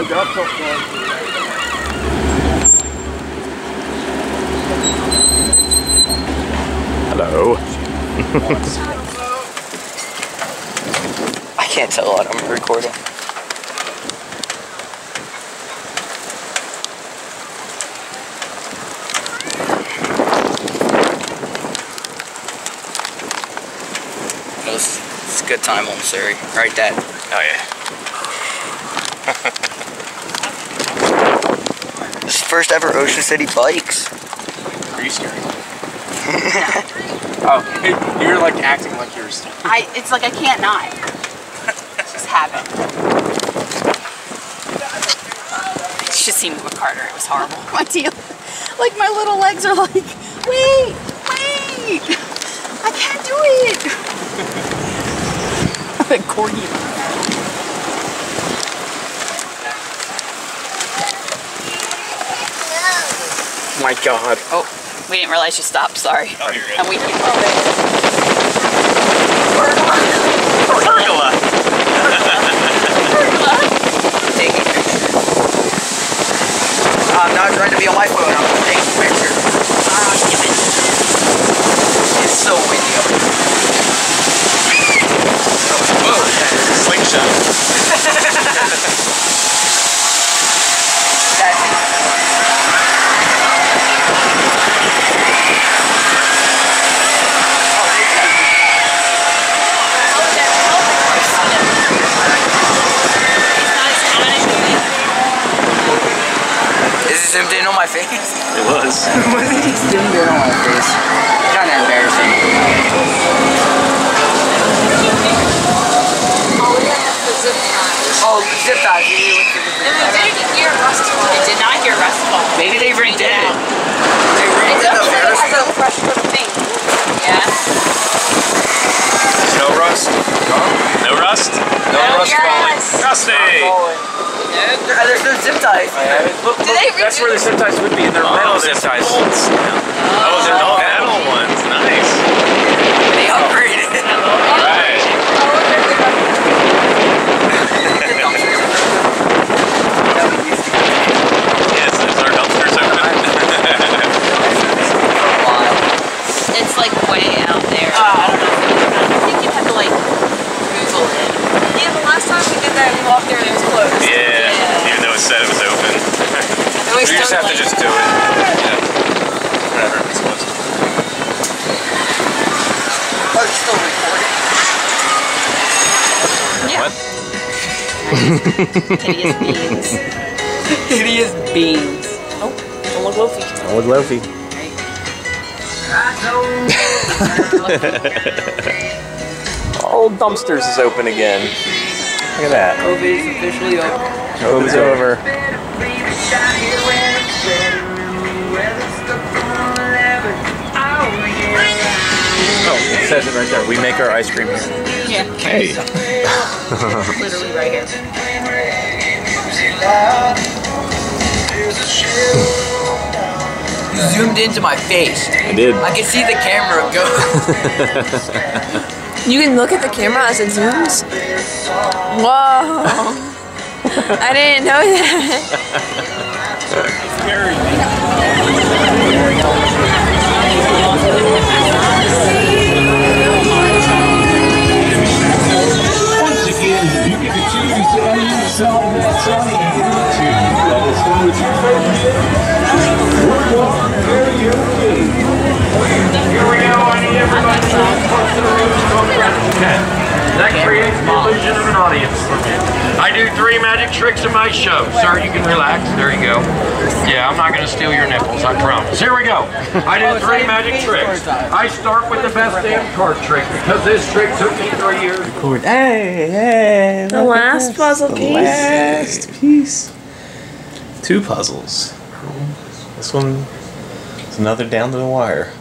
I got top Hello. I can't tell what I'm recording. It's a good time on Surrey. Right, Dad? Oh, yeah. This is first ever Ocean City bikes. Are you scared? oh, you're like acting like you're. I, it's like I can't not. It's just habit. You just see me with Carter. It was horrible. My deal. Like my little legs are like, wait, wait. I can't do it. I'm a corgi. My God. Oh, we didn't realize you stopped. Sorry. Oh, you're good. And we. Pergola. Taking pictures. I'm not trying to be on my phone. I'm taking pictures. Ah, damn it. It's so windy up here. Zoomed in on my face? It was. What is he zoomed in on my face? Kind of embarrassing. Oh, oh zip ties. You knew what zip ties. I did not hear rust fall. Maybe they redid it. They It's redid the actually a fresh little thing. Yeah. No rust. No rust. No rust yes. Rusty. Falling. There- There's no zip ties. Look, Do they that's where the zip ties would be, and they're oh, metal zip ties. Oh, they're all metal ones. Nice. They upgraded. Right. Yes, there's our Dumser's open. It's like way out there. Ah, I don't know. I think you have to like Google it. Yeah, the last time we did that, we walked there and it was closed. yeah, even though it said it was open. And we You just have to just do it. Yeah. Whatever, it's supposed to. Oh, it's still recording. Yeah. What? Hideous beans. Hideous beans. Oh, don't look loafy. I would Lofi. Old Dumser's is open again. Look at that. COVID is officially over. COVID's over. says it right there. We make our ice cream here. Yeah. Hey. Literally right here. You zoomed into my face. I did. I can see the camera go. You can look at the camera as it zooms. Whoa. I didn't know that. The of an audience for me. I do three magic tricks in my show. Sir, you can relax. There you go. Yeah, I'm not going to steal your nipples, I promise. Here we go. I do three magic tricks. I start with the best damn card trick because this trick took me three years Hey, hey. The last puzzle piece. Last piece. Two puzzles. This one is another down to the wire.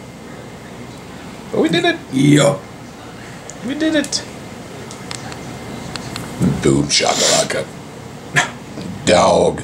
But we did it. Yup. We did it. Boom shakalaka. Dog.